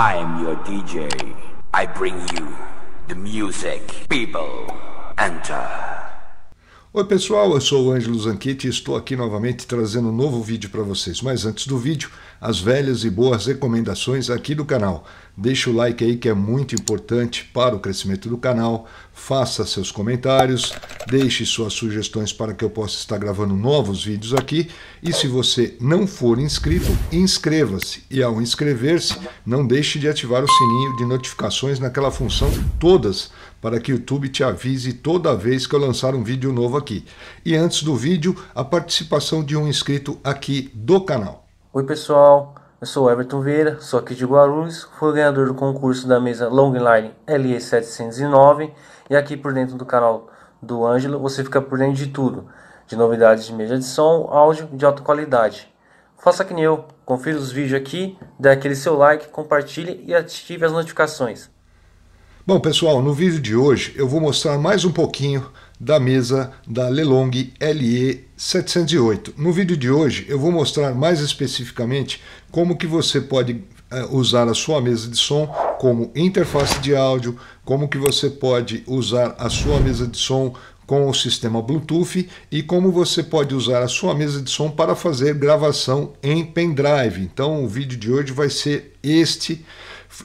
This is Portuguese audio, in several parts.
I'm your DJ. I bring you the music. People, enter. Oi pessoal, eu sou o Ângelo Zanquitti e estou aqui novamente trazendo um novo vídeo para vocês. Mas antes do vídeo, as velhas e boas recomendações aqui do canal. Deixa o like aí que é muito importante para o crescimento do canal. Faça seus comentários, deixe suas sugestões para que eu possa estar gravando novos vídeos aqui. E se você não for inscrito, inscreva-se. E ao inscrever-se, não deixe de ativar o sininho de notificações naquela função todas para que o YouTube te avise toda vez que eu lançar um vídeo novo aqui. E antes do vídeo, a participação de um inscrito aqui do canal. Oi pessoal, eu sou Everton Vieira, sou aqui de Guarulhos, fui ganhador do concurso da mesa Longline LE709 e aqui por dentro do canal do Ângelo você fica por dentro de tudo, de novidades de mesa de som, áudio de alta qualidade. Faça que nem eu, confira os vídeos aqui, dê aquele seu like, compartilhe e ative as notificações. Bom pessoal, no vídeo de hoje eu vou mostrar mais um pouquinho da mesa da Lelong LE708. No vídeo de hoje eu vou mostrar mais especificamente como que você pode uh, usar a sua mesa de som como interface de áudio, como que você pode usar a sua mesa de som com o sistema Bluetooth e como você pode usar a sua mesa de som para fazer gravação em pendrive. Então o vídeo de hoje vai ser este,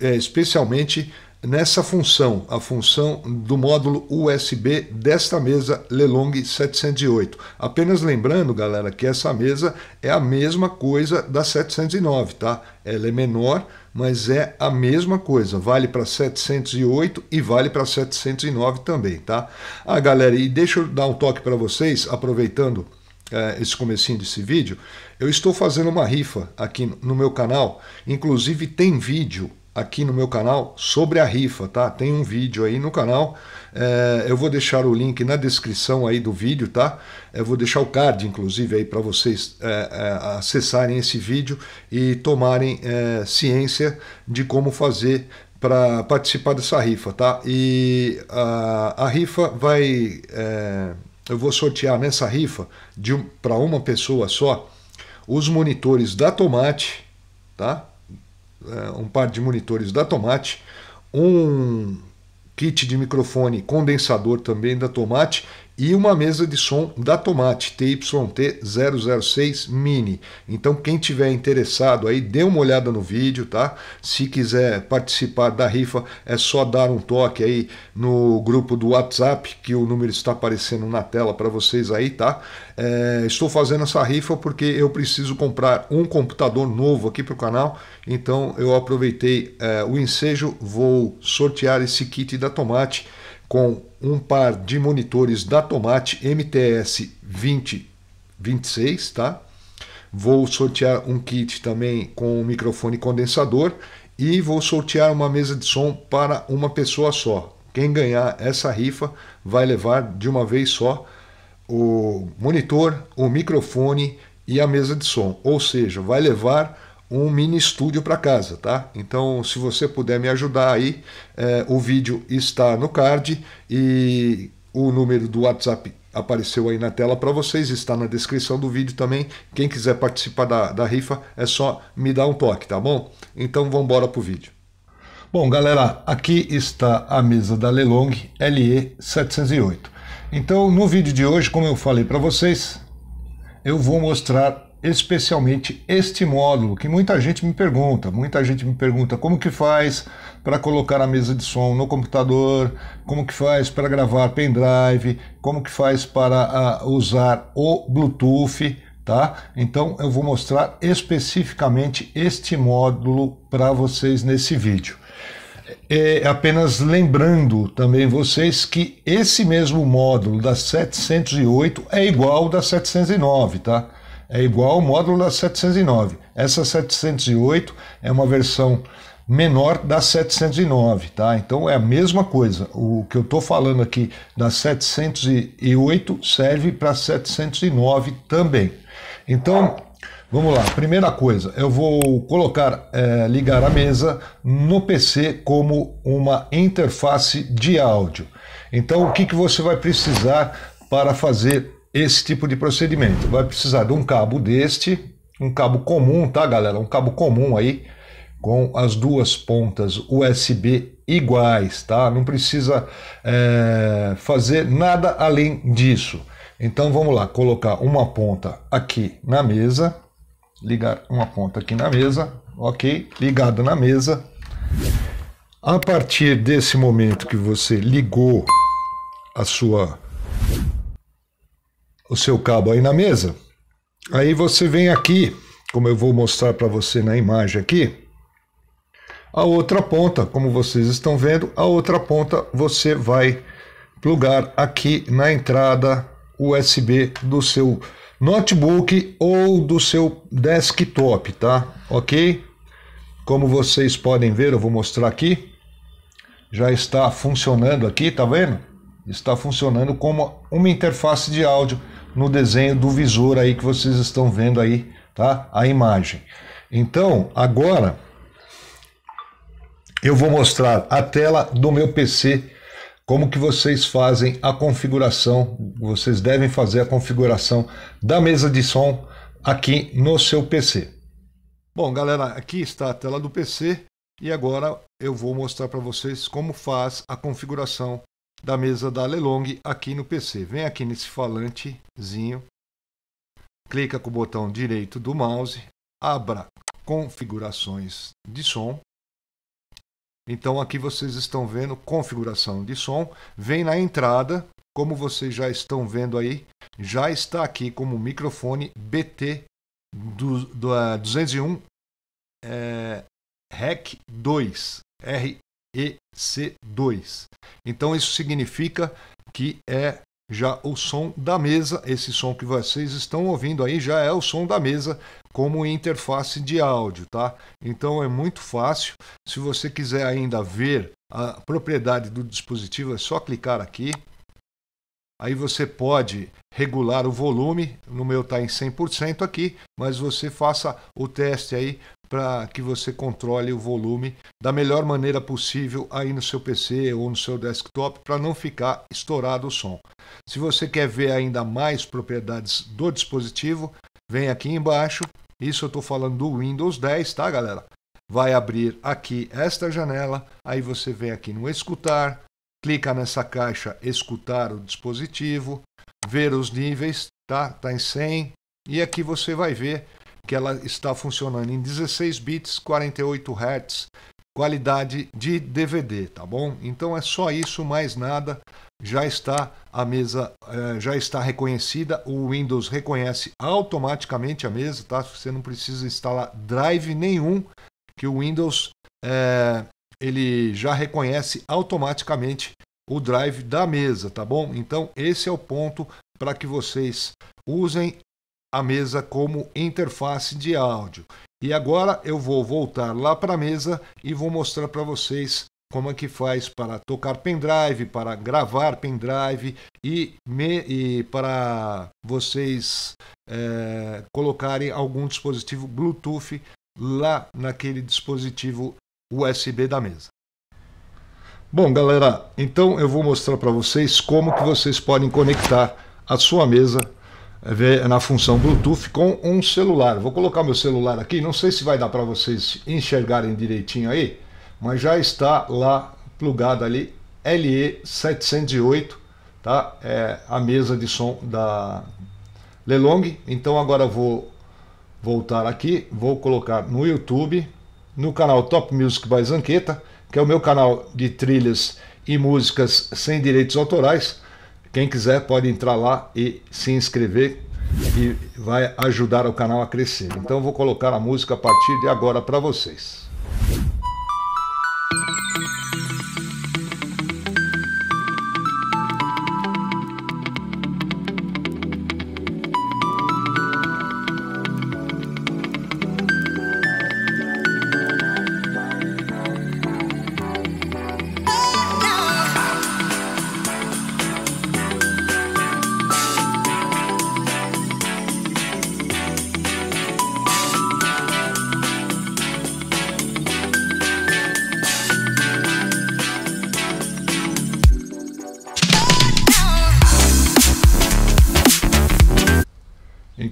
é, especialmente nessa função, a função do módulo USB desta mesa Lelong 708. Apenas lembrando, galera, que essa mesa é a mesma coisa da 709, tá? Ela é menor, mas é a mesma coisa. Vale para 708 e vale para 709 também, tá? Ah, galera, e deixa eu dar um toque para vocês, aproveitando é, esse comecinho desse vídeo, eu estou fazendo uma rifa aqui no meu canal, inclusive tem vídeo aqui no meu canal sobre a rifa, tá? Tem um vídeo aí no canal, é, eu vou deixar o link na descrição aí do vídeo, tá? Eu vou deixar o card, inclusive, aí para vocês é, é, acessarem esse vídeo e tomarem é, ciência de como fazer para participar dessa rifa, tá? E a, a rifa vai, é, eu vou sortear nessa rifa para uma pessoa só os monitores da Tomate, tá? Um par de monitores da Tomate, um kit de microfone condensador também da Tomate e uma mesa de som da Tomate TYT006 Mini. Então quem tiver interessado aí, dê uma olhada no vídeo, tá? Se quiser participar da rifa, é só dar um toque aí no grupo do WhatsApp, que o número está aparecendo na tela para vocês aí, tá? É, estou fazendo essa rifa porque eu preciso comprar um computador novo aqui para o canal, então eu aproveitei é, o ensejo, vou sortear esse kit da Tomate com um par de monitores da Tomate MTS 2026, tá? Vou sortear um kit também com um microfone condensador e vou sortear uma mesa de som para uma pessoa só. Quem ganhar essa rifa vai levar de uma vez só o monitor, o microfone e a mesa de som. Ou seja, vai levar um mini estúdio para casa, tá? Então, se você puder me ajudar aí, é, o vídeo está no card e o número do WhatsApp apareceu aí na tela para vocês, está na descrição do vídeo também. Quem quiser participar da, da rifa é só me dar um toque, tá bom? Então vamos embora pro vídeo. Bom, galera, aqui está a mesa da Lelong LE708. Então, no vídeo de hoje, como eu falei para vocês, eu vou mostrar especialmente este módulo, que muita gente me pergunta, muita gente me pergunta como que faz para colocar a mesa de som no computador, como que faz para gravar pendrive, como que faz para uh, usar o Bluetooth, tá? Então eu vou mostrar especificamente este módulo para vocês nesse vídeo. É apenas lembrando também vocês que esse mesmo módulo da 708 é igual ao da 709, tá? É igual ao módulo da 709. Essa 708 é uma versão menor da 709, tá? Então é a mesma coisa. O que eu estou falando aqui da 708 serve para 709 também. Então, vamos lá. Primeira coisa, eu vou colocar, é, ligar a mesa no PC como uma interface de áudio. Então, o que, que você vai precisar para fazer esse tipo de procedimento. Vai precisar de um cabo deste, um cabo comum, tá, galera? Um cabo comum aí, com as duas pontas USB iguais, tá? Não precisa é, fazer nada além disso. Então vamos lá, colocar uma ponta aqui na mesa, ligar uma ponta aqui na mesa, ok? Ligado na mesa. A partir desse momento que você ligou a sua o seu cabo aí na mesa, aí você vem aqui, como eu vou mostrar para você na imagem aqui, a outra ponta, como vocês estão vendo, a outra ponta você vai plugar aqui na entrada USB do seu notebook ou do seu desktop, tá? Ok? Como vocês podem ver, eu vou mostrar aqui. Já está funcionando aqui, tá vendo? Está funcionando como uma interface de áudio no desenho do visor aí que vocês estão vendo aí, tá? A imagem. Então, agora eu vou mostrar a tela do meu PC, como que vocês fazem a configuração, vocês devem fazer a configuração da mesa de som aqui no seu PC. Bom, galera, aqui está a tela do PC e agora eu vou mostrar para vocês como faz a configuração da mesa da Lelong aqui no PC. Vem aqui nesse falantezinho, clica com o botão direito do mouse, abra configurações de som. Então aqui vocês estão vendo configuração de som, vem na entrada, como vocês já estão vendo aí, já está aqui como microfone BT do, do uh, 201 é, REC 2, REC2. Então isso significa que é já o som da mesa, esse som que vocês estão ouvindo aí já é o som da mesa como interface de áudio, tá? Então é muito fácil. Se você quiser ainda ver a propriedade do dispositivo, é só clicar aqui. Aí você pode regular o volume, no meu está em 100% aqui, mas você faça o teste aí para que você controle o volume da melhor maneira possível aí no seu PC ou no seu desktop para não ficar estourado o som. Se você quer ver ainda mais propriedades do dispositivo, vem aqui embaixo. Isso eu estou falando do Windows 10, tá, galera? Vai abrir aqui esta janela, aí você vem aqui no escutar, clica nessa caixa escutar o dispositivo, ver os níveis, tá? Tá em 100 e aqui você vai ver que ela está funcionando em 16 bits, 48 Hz, qualidade de DVD, tá bom? Então é só isso, mais nada. Já está a mesa, eh, já está reconhecida. O Windows reconhece automaticamente a mesa, tá? Você não precisa instalar drive nenhum, que o Windows é, ele já reconhece automaticamente o drive da mesa, tá bom? Então esse é o ponto para que vocês usem a mesa como interface de áudio. E agora eu vou voltar lá para a mesa e vou mostrar para vocês como é que faz para tocar pendrive, para gravar pendrive e, me, e para vocês é, colocarem algum dispositivo Bluetooth lá naquele dispositivo USB da mesa. Bom, galera, então eu vou mostrar para vocês como que vocês podem conectar a sua mesa na função Bluetooth com um celular. Vou colocar meu celular aqui, não sei se vai dar para vocês enxergarem direitinho aí, mas já está lá plugado ali LE708, tá? É a mesa de som da Lelong. Então agora vou voltar aqui, vou colocar no YouTube, no canal Top Music by Zanqueta, que é o meu canal de trilhas e músicas sem direitos autorais. Quem quiser pode entrar lá e se inscrever e vai ajudar o canal a crescer. Então vou colocar a música a partir de agora para vocês.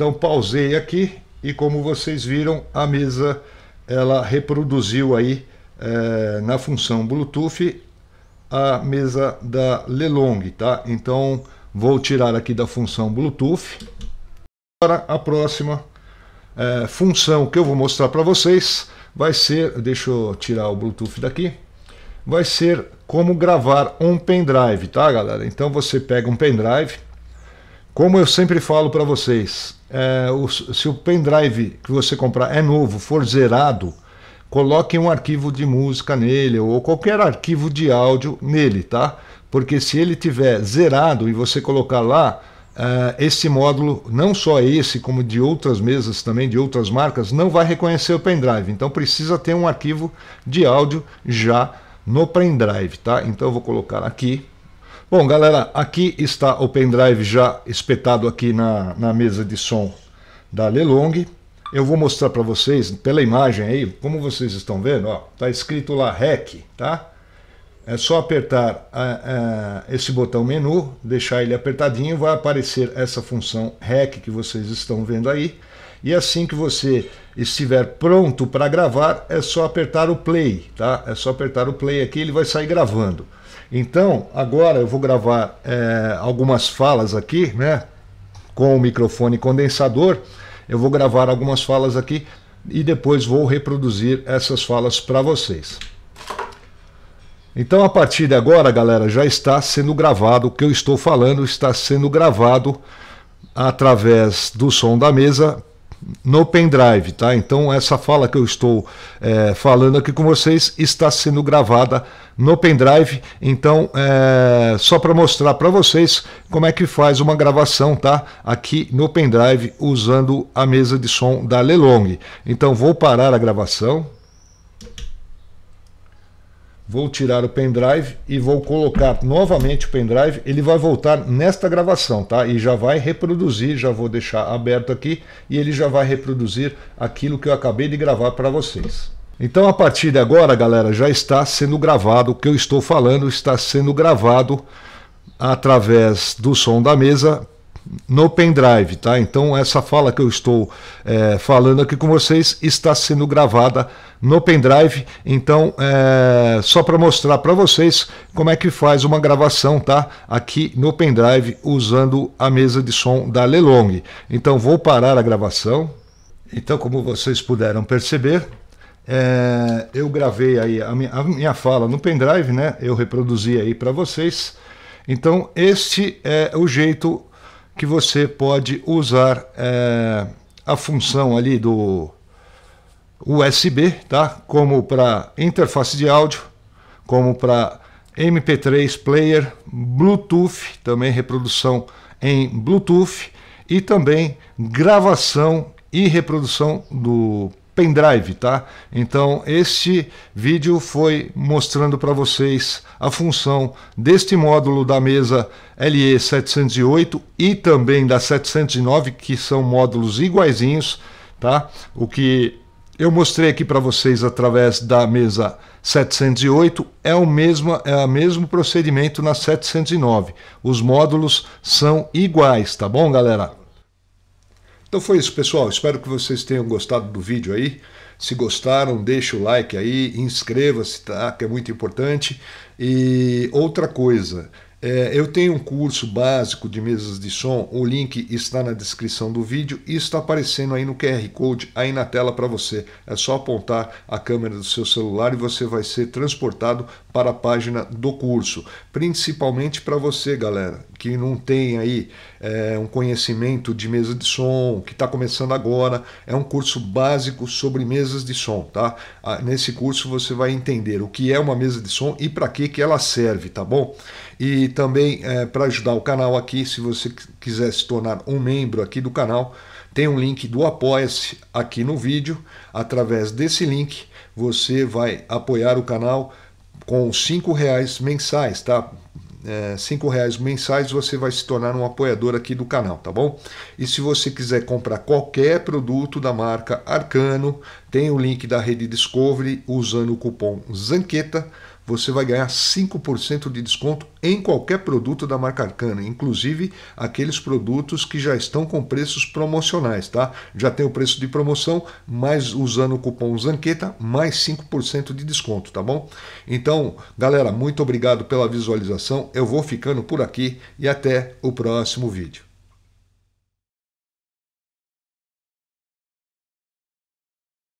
Então pausei aqui e como vocês viram, a mesa ela reproduziu aí é, na função Bluetooth a mesa da Lelong, tá? Então vou tirar aqui da função Bluetooth. Agora a próxima é, função que eu vou mostrar para vocês vai ser, deixa eu tirar o Bluetooth daqui, vai ser como gravar um pendrive, tá galera? Então você pega um pendrive, como eu sempre falo para vocês, é, o, se o pendrive que você comprar é novo, for zerado, coloque um arquivo de música nele ou qualquer arquivo de áudio nele, tá? Porque se ele tiver zerado e você colocar lá, uh, esse módulo, não só esse, como de outras mesas também, de outras marcas, não vai reconhecer o pendrive. Então precisa ter um arquivo de áudio já no pendrive, tá? Então eu vou colocar aqui. Bom, galera, aqui está o pendrive já espetado aqui na, na mesa de som da Lelong. Eu vou mostrar para vocês pela imagem aí, como vocês estão vendo, ó, tá escrito lá REC, tá? É só apertar a, a, esse botão menu, deixar ele apertadinho, vai aparecer essa função REC que vocês estão vendo aí. E assim que você estiver pronto para gravar, é só apertar o play, tá? É só apertar o play aqui, ele vai sair gravando. Então, agora eu vou gravar é, algumas falas aqui, né? Com o microfone condensador. Eu vou gravar algumas falas aqui e depois vou reproduzir essas falas para vocês. Então, a partir de agora, galera, já está sendo gravado. O que eu estou falando está sendo gravado através do som da mesa no pendrive, tá? Então essa fala que eu estou é, falando aqui com vocês está sendo gravada no pendrive. Então é, só para mostrar para vocês como é que faz uma gravação, tá? Aqui no pendrive usando a mesa de som da Lelong. Então vou parar a gravação. Vou tirar o pendrive e vou colocar novamente o pendrive. Ele vai voltar nesta gravação, tá? E já vai reproduzir, já vou deixar aberto aqui e ele já vai reproduzir aquilo que eu acabei de gravar para vocês. Então a partir de agora, galera, já está sendo gravado, o que eu estou falando está sendo gravado através do som da mesa no pendrive, tá? Então essa fala que eu estou é, falando aqui com vocês está sendo gravada no pendrive. Então é, só para mostrar para vocês como é que faz uma gravação, tá? Aqui no pendrive usando a mesa de som da Lelong. Então vou parar a gravação. Então como vocês puderam perceber, é, eu gravei aí a minha, a minha fala no pendrive, né? Eu reproduzi aí para vocês. Então este é o jeito que você pode usar é, a função ali do USB, tá? Como para interface de áudio, como para MP3 player, Bluetooth, também reprodução em Bluetooth e também gravação e reprodução do pendrive, tá? Então, este vídeo foi mostrando para vocês a função deste módulo da mesa LE708 e também da 709, que são módulos iguaizinhos, tá? O que eu mostrei aqui para vocês através da mesa 708 é o mesmo é o mesmo procedimento na 709. Os módulos são iguais, tá bom, galera? Então foi isso, pessoal. Espero que vocês tenham gostado do vídeo aí. Se gostaram, deixa o like aí, inscreva-se, tá? Que é muito importante. E outra coisa, é, eu tenho um curso básico de mesas de som, o link está na descrição do vídeo e está aparecendo aí no QR Code aí na tela para você. É só apontar a câmera do seu celular e você vai ser transportado para a página do curso. Principalmente para você, galera, que não tem aí é, um conhecimento de mesa de som, que está começando agora. É um curso básico sobre mesas de som, tá? Ah, nesse curso você vai entender o que é uma mesa de som e para que, que ela serve, tá bom? E também é, para ajudar o canal aqui, se você quiser se tornar um membro aqui do canal, tem um link do Apoia-se aqui no vídeo. Através desse link você vai apoiar o canal com cinco reais mensais, tá? É, cinco reais mensais você vai se tornar um apoiador aqui do canal, tá bom? E se você quiser comprar qualquer produto da marca Arcano, Tem o link da Rede Discovery usando o cupom ZANQUETA você vai ganhar 5% de desconto em qualquer produto da marca Arcana, inclusive aqueles produtos que já estão com preços promocionais, tá? Já tem o preço de promoção, mas usando o cupom Zanqueta, mais 5% de desconto, tá bom? Então, galera, muito obrigado pela visualização. Eu vou ficando por aqui e até o próximo vídeo.